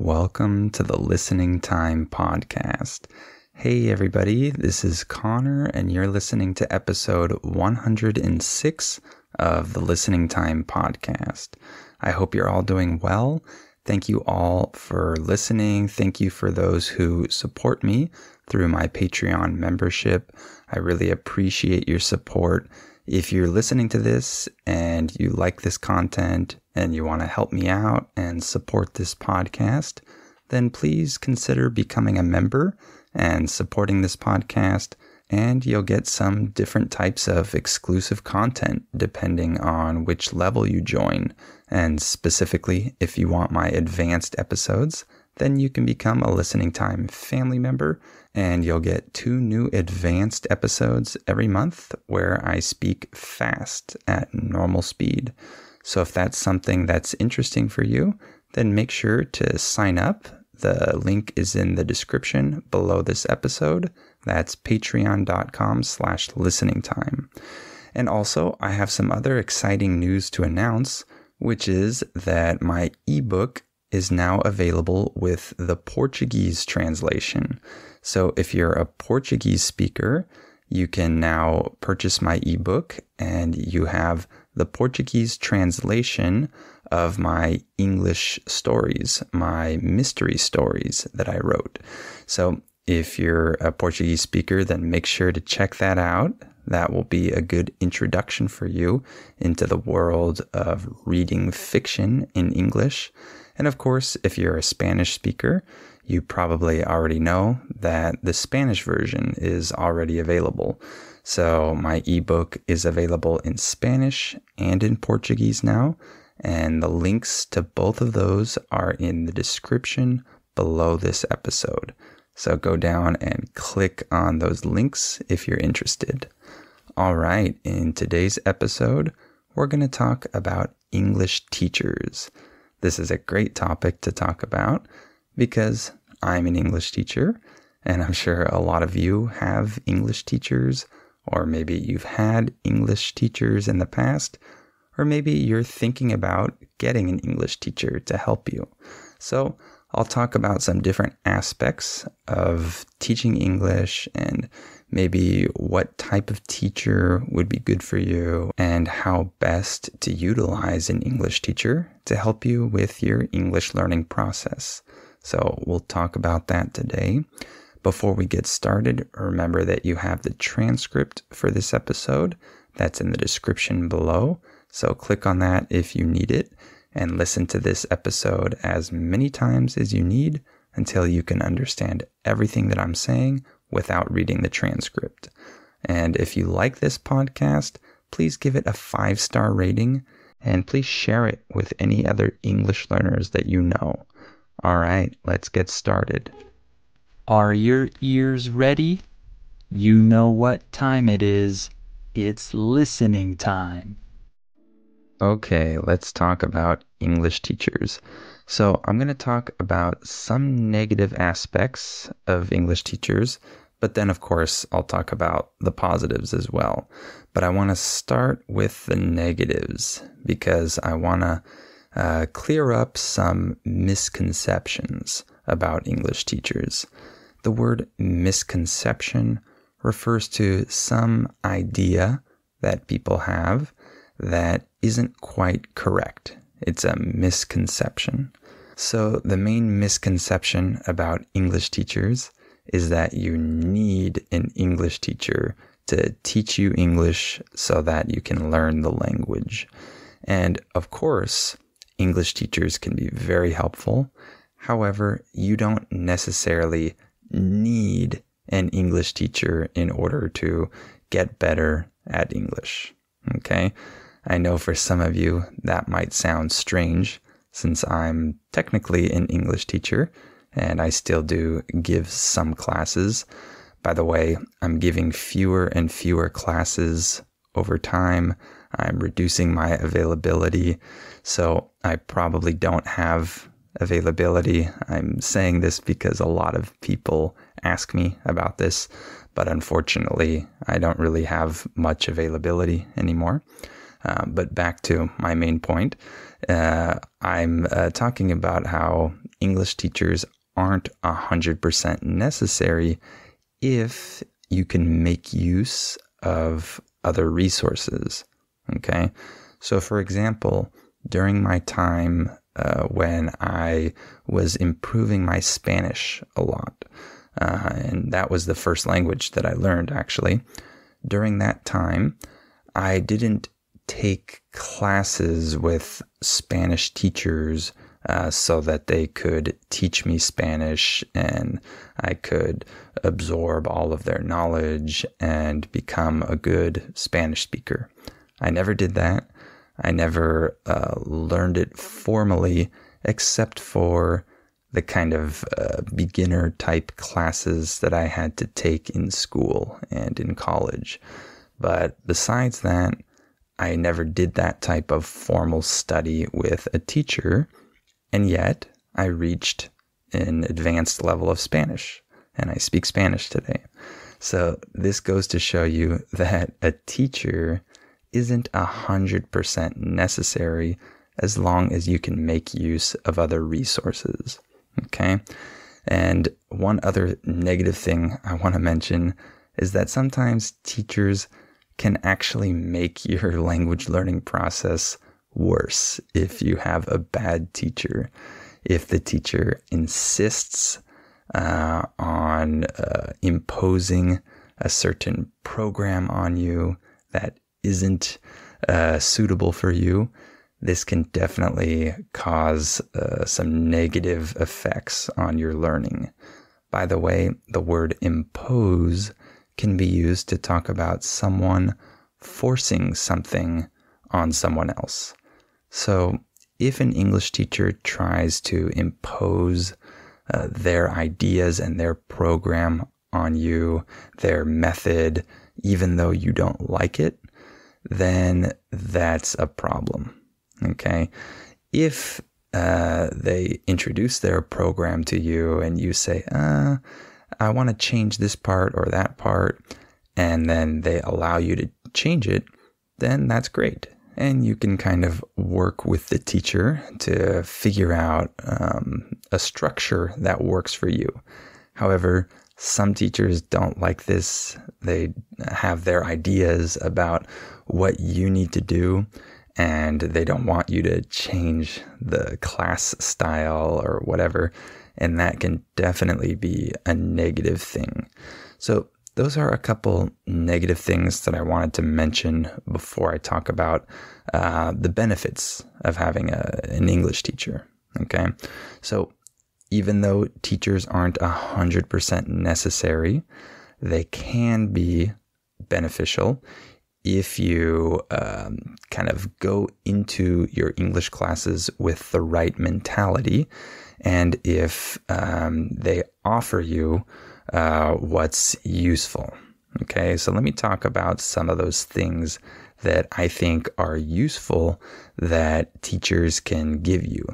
Welcome to the Listening Time Podcast. Hey, everybody, this is Connor, and you're listening to episode 106 of the Listening Time Podcast. I hope you're all doing well. Thank you all for listening. Thank you for those who support me through my Patreon membership. I really appreciate your support. If you're listening to this and you like this content and you want to help me out and support this podcast, then please consider becoming a member and supporting this podcast. And you'll get some different types of exclusive content depending on which level you join. And specifically, if you want my advanced episodes, then you can become a listening time family member and you'll get two new advanced episodes every month where I speak fast at normal speed. So if that's something that's interesting for you, then make sure to sign up. The link is in the description below this episode. That's patreon.com slash listening time. And also, I have some other exciting news to announce, which is that my ebook is now available with the Portuguese translation. So if you're a Portuguese speaker, you can now purchase my ebook and you have the Portuguese translation of my English stories, my mystery stories that I wrote. So if you're a Portuguese speaker, then make sure to check that out. That will be a good introduction for you into the world of reading fiction in English. And of course, if you're a Spanish speaker, you probably already know that the Spanish version is already available. So my ebook is available in Spanish and in Portuguese now. And the links to both of those are in the description below this episode. So go down and click on those links if you're interested. All right, in today's episode, we're going to talk about English teachers. This is a great topic to talk about because I'm an English teacher, and I'm sure a lot of you have English teachers, or maybe you've had English teachers in the past, or maybe you're thinking about getting an English teacher to help you. So, I'll talk about some different aspects of teaching English and maybe what type of teacher would be good for you and how best to utilize an English teacher to help you with your English learning process. So we'll talk about that today. Before we get started, remember that you have the transcript for this episode that's in the description below. So click on that if you need it and listen to this episode as many times as you need until you can understand everything that I'm saying without reading the transcript. And if you like this podcast, please give it a five star rating and please share it with any other English learners that you know. All right, let's get started. Are your ears ready? You know what time it is. It's listening time. Okay, let's talk about English teachers. So, I'm going to talk about some negative aspects of English teachers, but then, of course, I'll talk about the positives as well. But I want to start with the negatives because I want to uh, clear up some misconceptions about English teachers. The word misconception refers to some idea that people have that isn't quite correct. It's a misconception. So, the main misconception about English teachers is that you need an English teacher to teach you English so that you can learn the language. And of course, English teachers can be very helpful. However, you don't necessarily need an English teacher in order to get better at English. Okay. I know for some of you that might sound strange since I'm technically an English teacher and I still do give some classes. By the way, I'm giving fewer and fewer classes over time. I'm reducing my availability. So I probably don't have availability. I'm saying this because a lot of people ask me about this, but unfortunately, I don't really have much availability anymore. Um, but back to my main point, uh, I'm uh, talking about how English teachers aren't 100% necessary if you can make use of other resources. Okay. So, for example, during my time uh, when I was improving my Spanish a lot, uh, and that was the first language that I learned actually, during that time, I didn't take classes with Spanish teachers uh, so that they could teach me Spanish and I could absorb all of their knowledge and become a good Spanish speaker. I never did that. I never uh, learned it formally except for the kind of uh, beginner type classes that I had to take in school and in college. But besides that, I never did that type of formal study with a teacher, and yet I reached an advanced level of Spanish, and I speak Spanish today. So this goes to show you that a teacher isn't a hundred percent necessary as long as you can make use of other resources. Okay. And one other negative thing I want to mention is that sometimes teachers can actually make your language learning process worse if you have a bad teacher. If the teacher insists uh, on uh, imposing a certain program on you that isn't uh, suitable for you, this can definitely cause uh, some negative effects on your learning. By the way, the word impose can be used to talk about someone forcing something on someone else. So, if an English teacher tries to impose uh, their ideas and their program on you, their method, even though you don't like it, then that's a problem. Okay. If uh, they introduce their program to you and you say, uh, I want to change this part or that part, and then they allow you to change it, then that's great. And you can kind of work with the teacher to figure out um, a structure that works for you. However, some teachers don't like this. They have their ideas about what you need to do, and they don't want you to change the class style or whatever. And that can definitely be a negative thing. So, those are a couple negative things that I wanted to mention before I talk about uh, the benefits of having a, an English teacher. Okay. So, even though teachers aren't 100% necessary, they can be beneficial if you um, kind of go into your English classes with the right mentality and if um, they offer you uh, what's useful. Okay, so let me talk about some of those things that I think are useful that teachers can give you.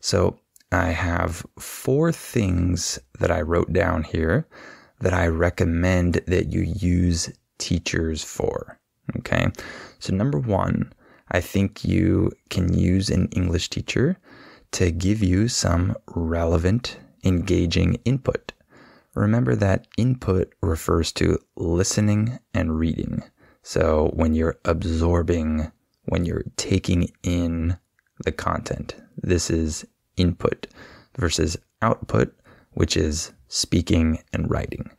So I have four things that I wrote down here that I recommend that you use teachers for. Okay. So, number one, I think you can use an English teacher to give you some relevant, engaging input. Remember that input refers to listening and reading. So, when you're absorbing, when you're taking in the content, this is input versus output, which is speaking and writing.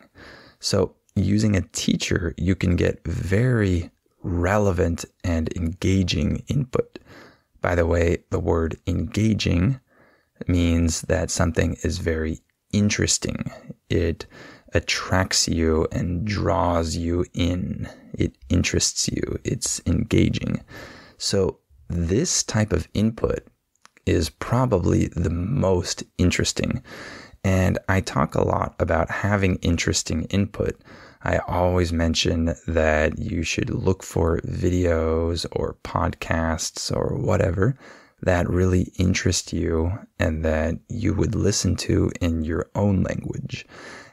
So, using a teacher, you can get very relevant and engaging input. By the way, the word engaging means that something is very interesting. It attracts you and draws you in. It interests you. It's engaging. So, this type of input is probably the most interesting. And I talk a lot about having interesting input I always mention that you should look for videos or podcasts or whatever that really interest you and that you would listen to in your own language.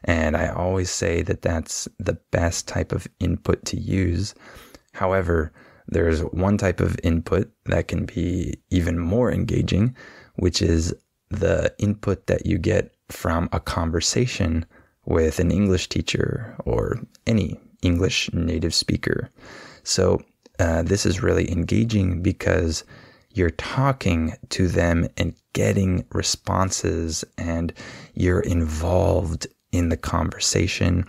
And I always say that that's the best type of input to use. However, there's one type of input that can be even more engaging, which is the input that you get from a conversation with an English teacher or any English native speaker. So, uh, this is really engaging because you're talking to them and getting responses, and you're involved in the conversation,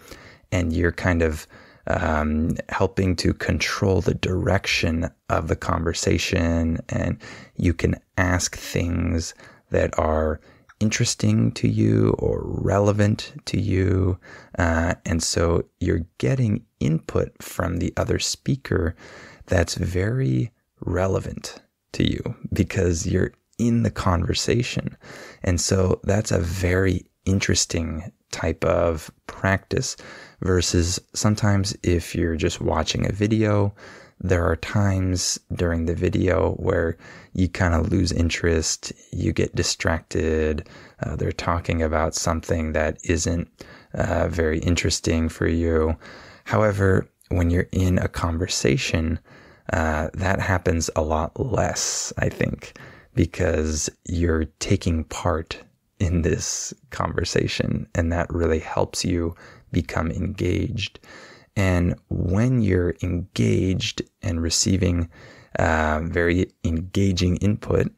and you're kind of um, helping to control the direction of the conversation, and you can ask things that are interesting to you or relevant to you. Uh, and so you're getting input from the other speaker that's very relevant to you because you're in the conversation. And so that's a very interesting type of practice versus sometimes if you're just watching a video, there are times during the video where you kind of lose interest, you get distracted, uh, they're talking about something that isn't uh, very interesting for you. However, when you're in a conversation, uh, that happens a lot less, I think, because you're taking part in this conversation, and that really helps you become engaged. And when you're engaged and receiving uh, very engaging input,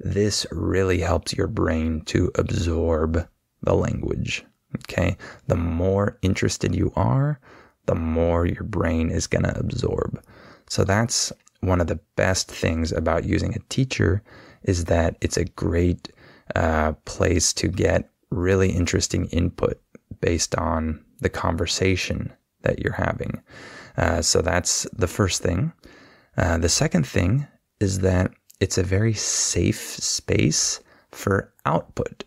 this really helps your brain to absorb the language. Okay. The more interested you are, the more your brain is going to absorb. So that's one of the best things about using a teacher is that it's a great uh, place to get really interesting input based on the conversation that you're having. Uh, so that's the first thing. Uh, the second thing is that it's a very safe space for output.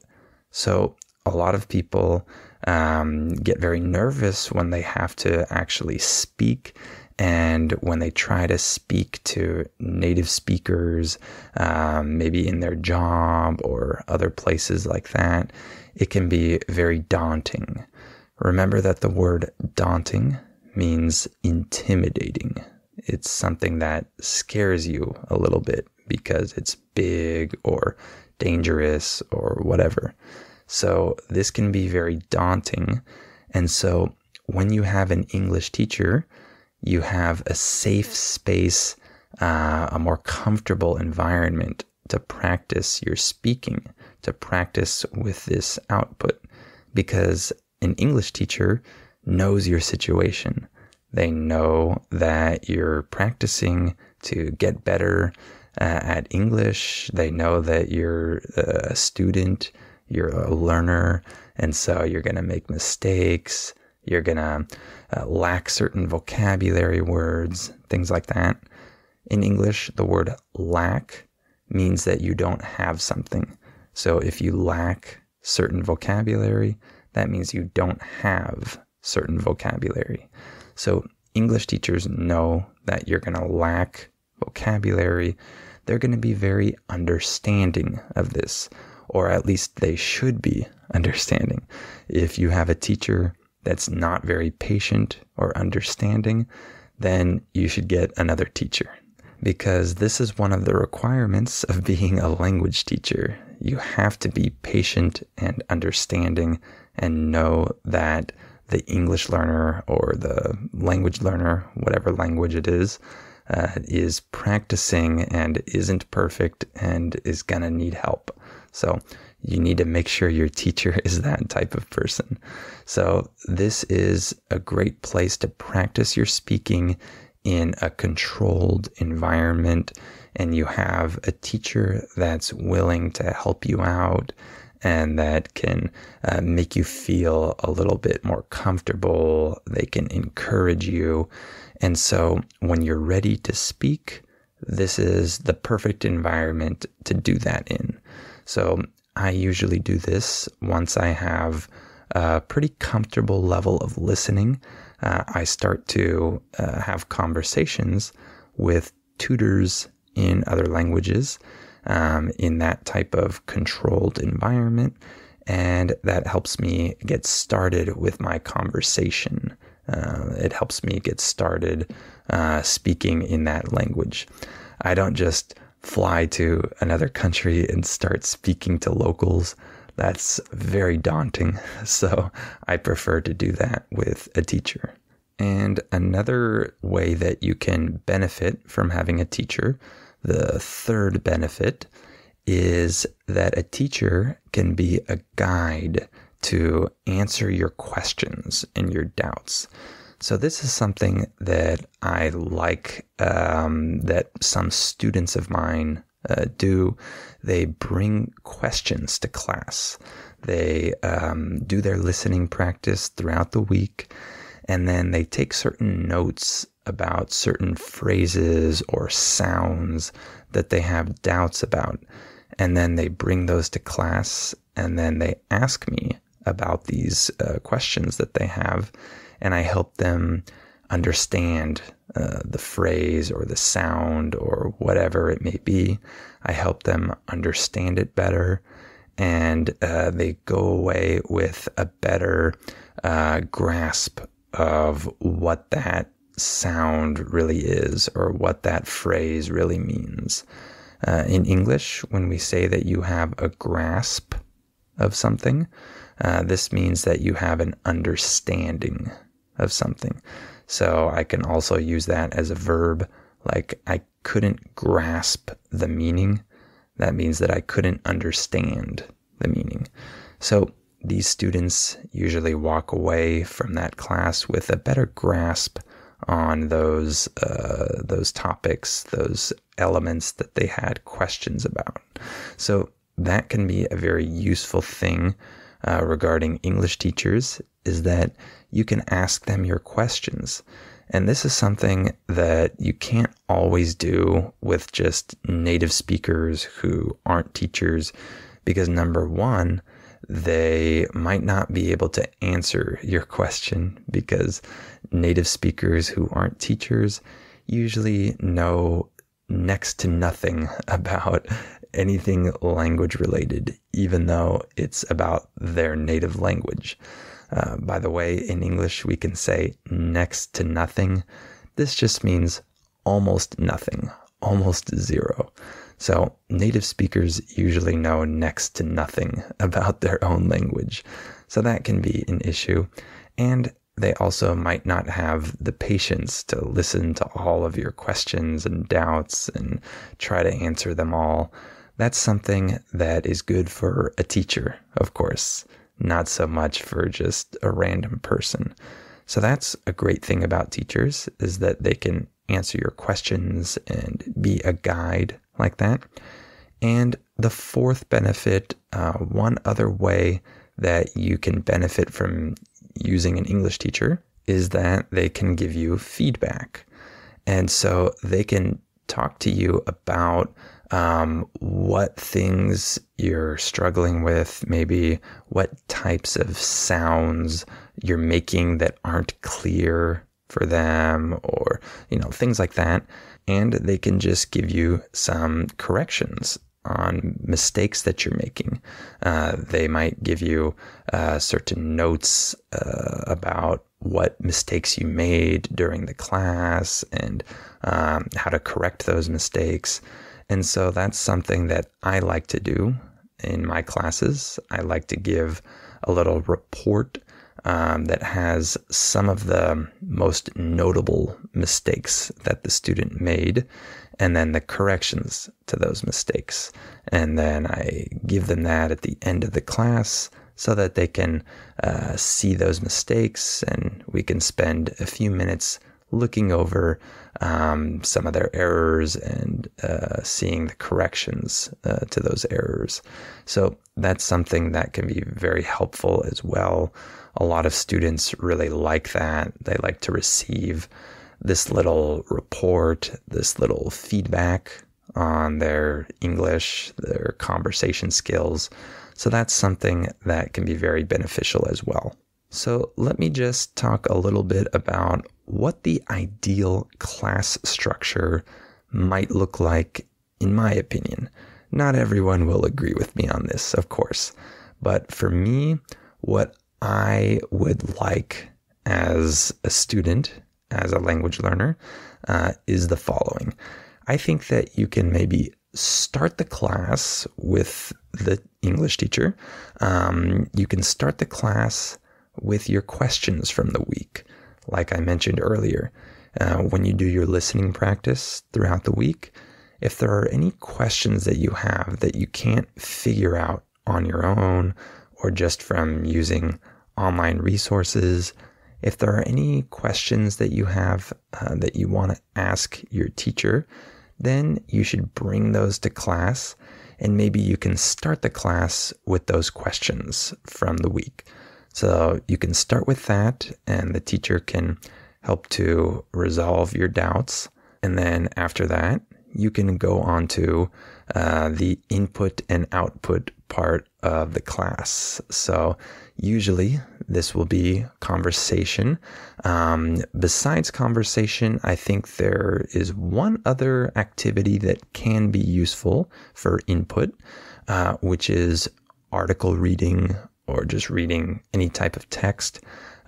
So a lot of people um, get very nervous when they have to actually speak and when they try to speak to native speakers, um, maybe in their job or other places like that, it can be very daunting. Remember that the word daunting means intimidating. It's something that scares you a little bit because it's big or dangerous or whatever. So this can be very daunting. And so when you have an English teacher, you have a safe space, uh, a more comfortable environment to practice your speaking, to practice with this output. Because an English teacher knows your situation. They know that you're practicing to get better uh, at English. They know that you're a student, you're a learner, and so you're going to make mistakes. You're going to uh, lack certain vocabulary words, things like that. In English, the word lack means that you don't have something. So if you lack certain vocabulary, that means you don't have certain vocabulary. So English teachers know that you're going to lack vocabulary. They're going to be very understanding of this, or at least they should be understanding. If you have a teacher that's not very patient or understanding, then you should get another teacher. Because this is one of the requirements of being a language teacher. You have to be patient and understanding and know that the English learner or the language learner, whatever language it is, uh, is practicing and isn't perfect and is going to need help. So you need to make sure your teacher is that type of person. So this is a great place to practice your speaking in a controlled environment and you have a teacher that's willing to help you out and that can uh, make you feel a little bit more comfortable. They can encourage you. And so when you're ready to speak, this is the perfect environment to do that in. So I usually do this once I have a pretty comfortable level of listening. Uh, I start to uh, have conversations with tutors in other languages um, in that type of controlled environment. And that helps me get started with my conversation. Uh, it helps me get started uh, speaking in that language. I don't just fly to another country and start speaking to locals. That's very daunting. So I prefer to do that with a teacher. And another way that you can benefit from having a teacher, the third benefit, is that a teacher can be a guide to answer your questions and your doubts. So, this is something that I like um, that some students of mine uh, do. They bring questions to class, they um, do their listening practice throughout the week, and then they take certain notes about certain phrases or sounds that they have doubts about. And then they bring those to class and then they ask me about these uh, questions that they have and I help them understand uh, the phrase or the sound or whatever it may be. I help them understand it better, and uh, they go away with a better uh, grasp of what that sound really is or what that phrase really means. Uh, in English, when we say that you have a grasp of something, uh, this means that you have an understanding of something. So I can also use that as a verb. Like I couldn't grasp the meaning. That means that I couldn't understand the meaning. So these students usually walk away from that class with a better grasp on those uh, those topics, those elements that they had questions about. So that can be a very useful thing uh, regarding English teachers is that you can ask them your questions. And this is something that you can't always do with just native speakers who aren't teachers, because number one, they might not be able to answer your question because native speakers who aren't teachers usually know next to nothing about anything language related, even though it's about their native language. Uh, by the way, in English, we can say next to nothing. This just means almost nothing, almost zero. So, native speakers usually know next to nothing about their own language. So, that can be an issue. And they also might not have the patience to listen to all of your questions and doubts and try to answer them all. That's something that is good for a teacher, of course not so much for just a random person. So that's a great thing about teachers is that they can answer your questions and be a guide like that. And the fourth benefit, uh, one other way that you can benefit from using an English teacher is that they can give you feedback. And so they can talk to you about um, what things you're struggling with, maybe what types of sounds you're making that aren't clear for them, or, you know, things like that. And they can just give you some corrections on mistakes that you're making. Uh, they might give you uh, certain notes uh, about what mistakes you made during the class and um, how to correct those mistakes. And so that's something that I like to do in my classes. I like to give a little report um, that has some of the most notable mistakes that the student made and then the corrections to those mistakes. And then I give them that at the end of the class so that they can uh, see those mistakes and we can spend a few minutes looking over um, some of their errors and uh, seeing the corrections uh, to those errors. So that's something that can be very helpful as well. A lot of students really like that. They like to receive this little report, this little feedback on their English, their conversation skills. So that's something that can be very beneficial as well. So let me just talk a little bit about what the ideal class structure might look like, in my opinion. Not everyone will agree with me on this, of course, but for me, what I would like as a student, as a language learner, uh, is the following. I think that you can maybe start the class with the English teacher. Um, you can start the class with your questions from the week. Like I mentioned earlier, uh, when you do your listening practice throughout the week, if there are any questions that you have that you can't figure out on your own or just from using online resources, if there are any questions that you have uh, that you want to ask your teacher, then you should bring those to class and maybe you can start the class with those questions from the week. So you can start with that and the teacher can help to resolve your doubts. And then after that, you can go on to uh, the input and output part of the class. So usually this will be conversation. Um, besides conversation, I think there is one other activity that can be useful for input, uh, which is article reading or just reading any type of text.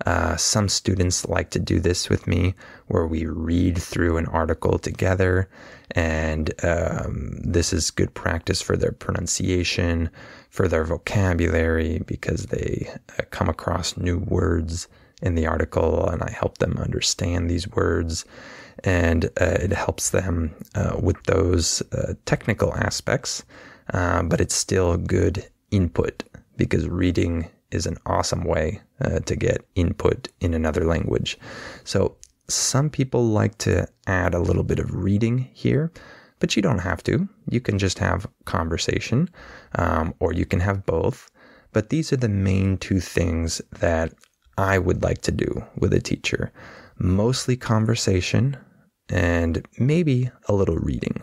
Uh, some students like to do this with me, where we read through an article together, and um, this is good practice for their pronunciation, for their vocabulary, because they uh, come across new words in the article, and I help them understand these words, and uh, it helps them uh, with those uh, technical aspects, uh, but it's still good input because reading is an awesome way uh, to get input in another language. So some people like to add a little bit of reading here, but you don't have to. You can just have conversation, um, or you can have both. But these are the main two things that I would like to do with a teacher mostly conversation and maybe a little reading,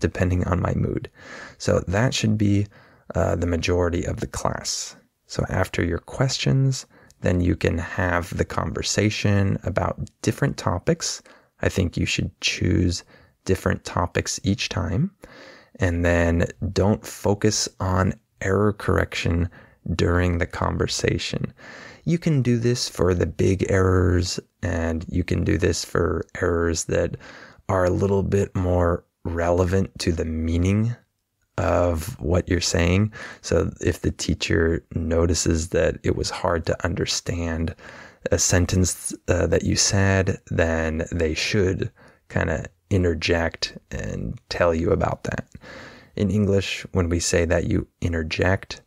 depending on my mood. So that should be uh, the majority of the class. So after your questions, then you can have the conversation about different topics. I think you should choose different topics each time. And then don't focus on error correction during the conversation. You can do this for the big errors, and you can do this for errors that are a little bit more relevant to the meaning of what you're saying. So if the teacher notices that it was hard to understand a sentence uh, that you said, then they should kind of interject and tell you about that. In English, when we say that you interject,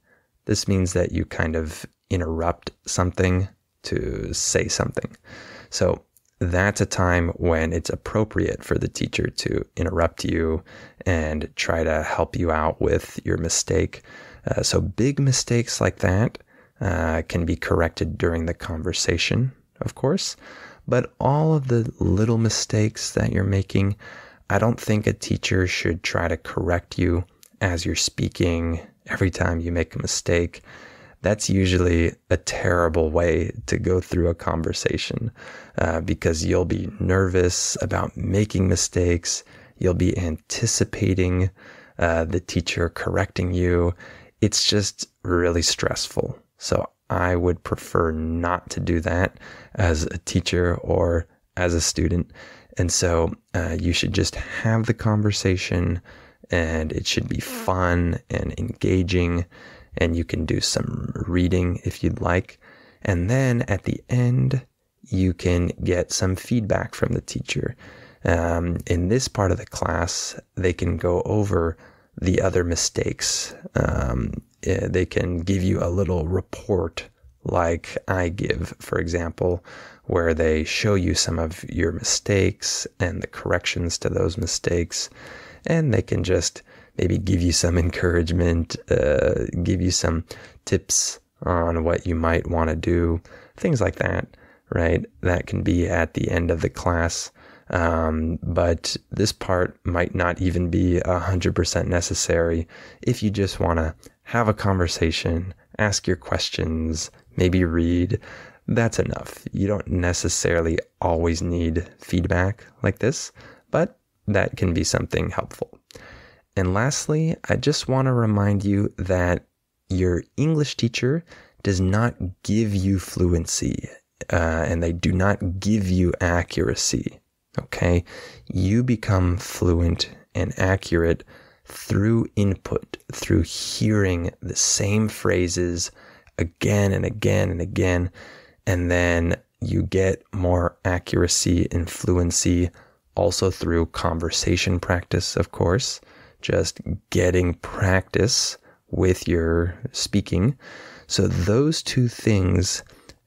this means that you kind of interrupt something to say something. So that's a time when it's appropriate for the teacher to interrupt you and try to help you out with your mistake. Uh, so, big mistakes like that uh, can be corrected during the conversation, of course. But all of the little mistakes that you're making, I don't think a teacher should try to correct you as you're speaking every time you make a mistake that's usually a terrible way to go through a conversation uh, because you'll be nervous about making mistakes. You'll be anticipating uh, the teacher correcting you. It's just really stressful. So I would prefer not to do that as a teacher or as a student. And so uh, you should just have the conversation and it should be fun and engaging and you can do some reading if you'd like. And then at the end, you can get some feedback from the teacher. Um, in this part of the class, they can go over the other mistakes. Um, eh, they can give you a little report, like I give, for example, where they show you some of your mistakes and the corrections to those mistakes. And they can just maybe give you some encouragement, uh, give you some tips on what you might want to do, things like that, right? That can be at the end of the class. Um, but this part might not even be 100% necessary if you just want to have a conversation, ask your questions, maybe read. That's enough. You don't necessarily always need feedback like this, but that can be something helpful. And lastly, I just want to remind you that your English teacher does not give you fluency uh, and they do not give you accuracy. Okay. You become fluent and accurate through input, through hearing the same phrases again and again and again. And then you get more accuracy and fluency also through conversation practice, of course, just getting practice with your speaking. So, those two things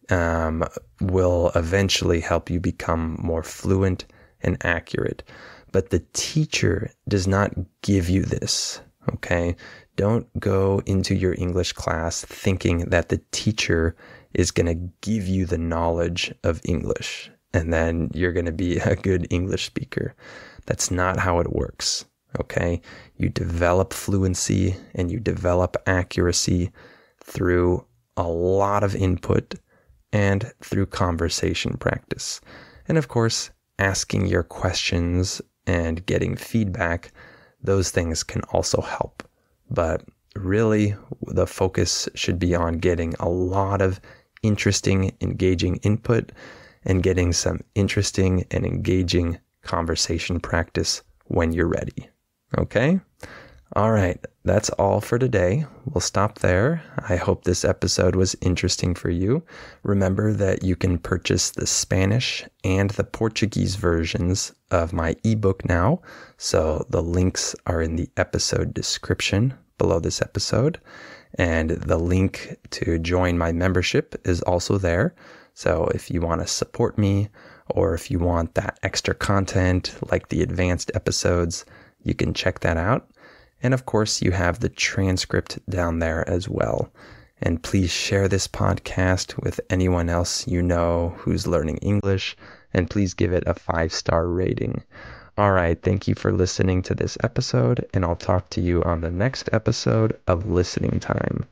um, will eventually help you become more fluent and accurate. But the teacher does not give you this. Okay. Don't go into your English class thinking that the teacher is going to give you the knowledge of English and then you're going to be a good English speaker. That's not how it works. Okay. You develop fluency and you develop accuracy through a lot of input and through conversation practice. And of course, asking your questions and getting feedback, those things can also help. But really, the focus should be on getting a lot of interesting, engaging input and getting some interesting and engaging conversation practice when you're ready. Okay? All right, that's all for today. We'll stop there. I hope this episode was interesting for you. Remember that you can purchase the Spanish and the Portuguese versions of my ebook now. So the links are in the episode description below this episode. And the link to join my membership is also there. So if you want to support me or if you want that extra content like the advanced episodes, you can check that out. And of course, you have the transcript down there as well. And please share this podcast with anyone else you know who's learning English. And please give it a five star rating. All right. Thank you for listening to this episode. And I'll talk to you on the next episode of Listening Time.